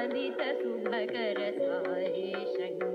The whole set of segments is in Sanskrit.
सुभगर सारे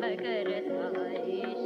करताय